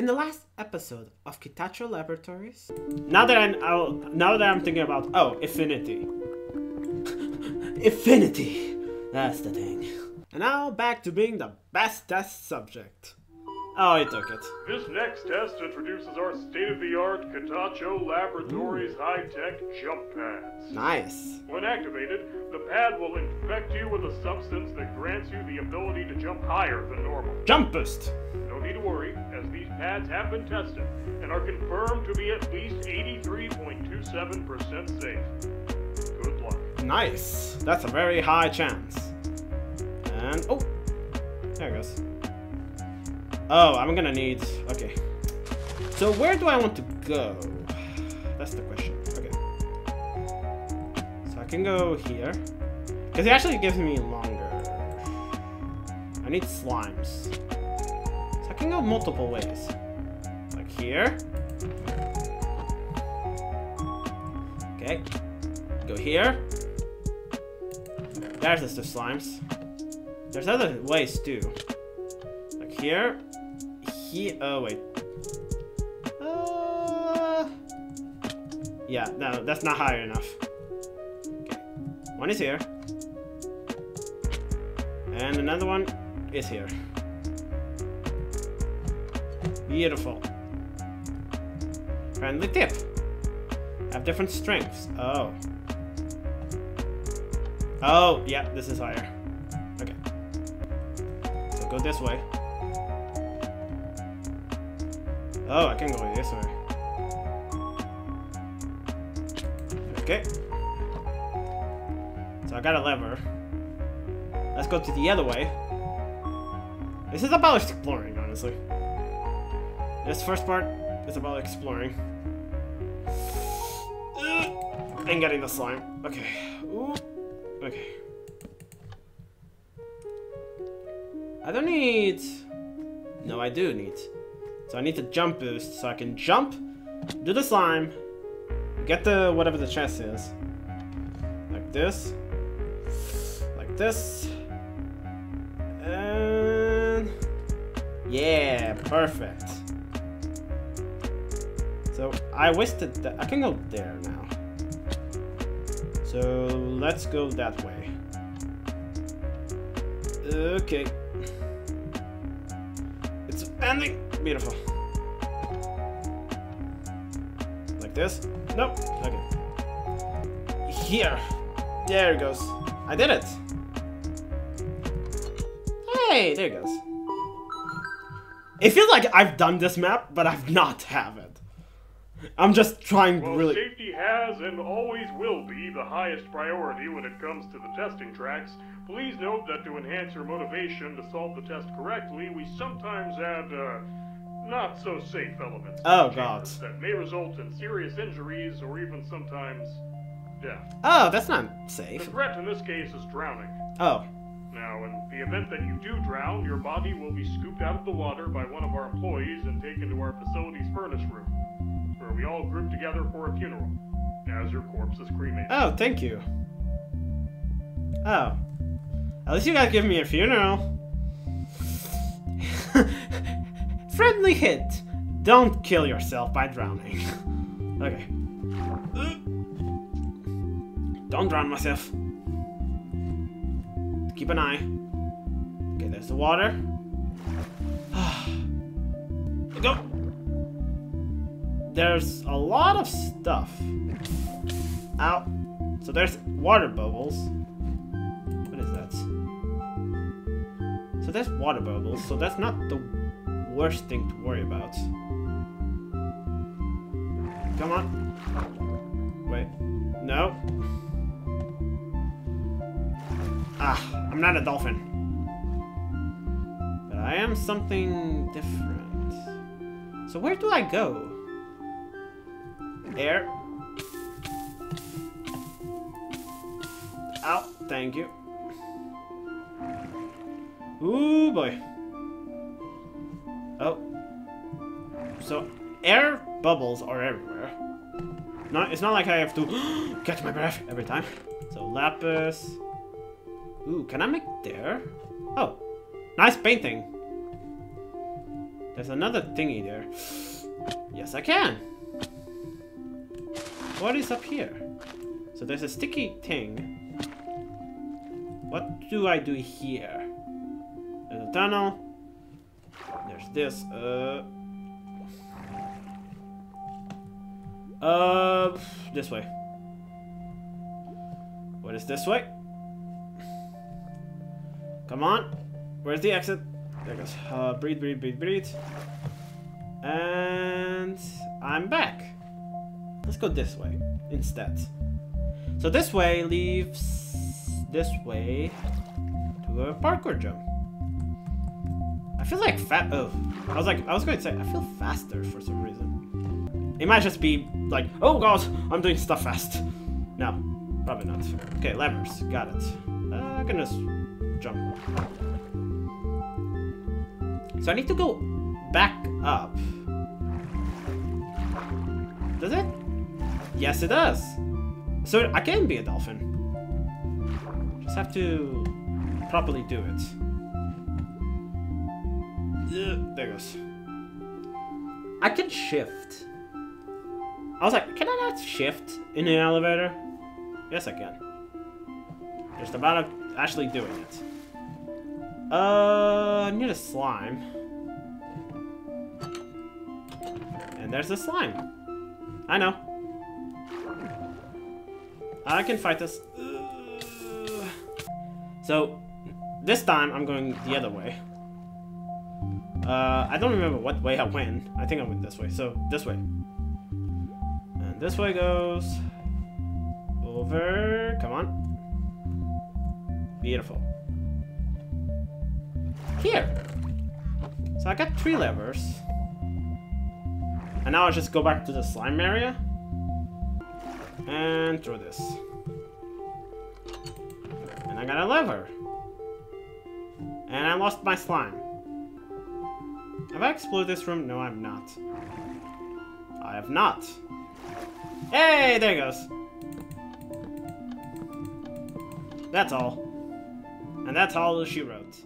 In the last episode of Kitatcho Laboratories, now that I'm I'll, now that I'm thinking about oh, Affinity. Affinity. That's the thing. And now back to being the best test subject. Oh, he took it. This next test introduces our state-of-the-art Kitatcho Laboratories high-tech jump pads. Nice. When activated, the pad will infect you with a substance that grants you the ability to jump higher than normal. Jump boost. No need have been tested and are confirmed to be at least 83.27% safe. Good luck. Nice. That's a very high chance. And oh, there it goes. Oh, I'm gonna need. Okay. So where do I want to go? That's the question. Okay. So I can go here. Because it actually gives me longer. I need slimes. Can go multiple ways. Like here. Okay. Go here. There's the slimes. There's other ways too. Like here. Here. Oh, wait. Uh, yeah, no, that's not high enough. Okay. One is here. And another one is here. Beautiful. Friendly tip. Have different strengths. Oh. Oh, yeah, this is higher. Okay. So go this way. Oh, I can go this way. Okay. So I got a lever. Let's go to the other way. This is about exploring, honestly. This first part is about exploring. And getting the slime. Okay. Ooh. Okay. I don't need... No, I do need. So I need to jump boost so I can jump, do the slime, get the whatever the chest is. Like this. Like this. And... Yeah, perfect. So I wasted that. I can go there now. So let's go that way. Okay. It's ending. Beautiful. Like this? Nope. Okay. Here. There it goes. I did it. Hey, there it goes. It feels like I've done this map, but I've not have it. I'm just trying Well, really. safety has and always will be the highest priority when it comes to the testing tracks. Please note that to enhance your motivation to solve the test correctly, we sometimes add, uh, not so safe elements. Oh, God. That may result in serious injuries or even sometimes death. Oh, that's not safe. The threat in this case is drowning. Oh. Now, in the event that you do drown, your body will be scooped out of the water by one of our employees and taken to our facility's furnace room, where we all group together for a funeral, as your corpse is cremated. Oh, thank you. Oh. At least you guys give me a funeral. Friendly hint. Don't kill yourself by drowning. okay. Don't drown myself. Keep an eye. Okay, there's the water. Go. There's a lot of stuff. Out. So there's water bubbles. What is that? So there's water bubbles, so that's not the worst thing to worry about. Come on. Wait. No. Ah, I'm not a dolphin. But I am something different. So where do I go? Air. Ow, thank you. Ooh boy. Oh. So, air bubbles are everywhere. Not, it's not like I have to catch my breath every time. So, lapis. Ooh, can I make there? Oh, nice painting. There's another thingy there. Yes, I can. What is up here? So there's a sticky thing. What do I do here? There's a tunnel. There's this. Uh. Uh. This way. What is this way? Come on. Where's the exit? There goes. Uh, breathe, breathe, breathe, breathe. And I'm back. Let's go this way instead. So this way leaves this way to a parkour jump. I feel like fat. Oh, I was like, I was going to say, I feel faster for some reason. It might just be like, oh god, I'm doing stuff fast. No, probably not. Okay, levers, got it. Uh, I can just jump. So I need to go back up. Does it? Yes, it does. So I can be a dolphin. Just have to properly do it. Uh, there goes. I can shift. I was like, can I not shift in an elevator? Yes, I can. Just about actually doing it. Uh, I need a slime. And there's the slime. I know. I can fight this. So, this time I'm going the other way. Uh, I don't remember what way I went. I think I went this way. So, this way. And this way goes... Over... Come on. Beautiful. Here! So I got three levers. And now I just go back to the slime area. And throw this. And I got a lever. And I lost my slime. Have I explored this room? No, I'm not. I have not. Hey, there it goes. That's all. And that's all she wrote.